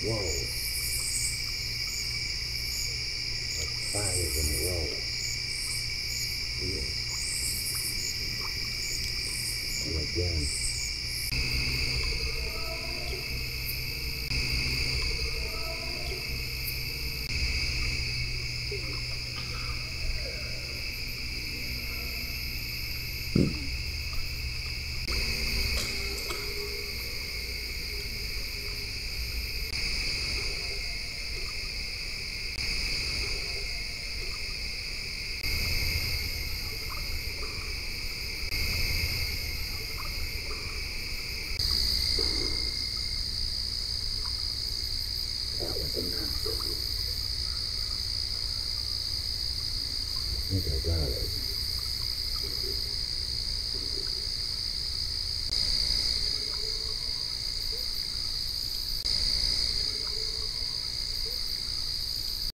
Whoa. Like five in a row. Yeah. And again. Mm. Negara.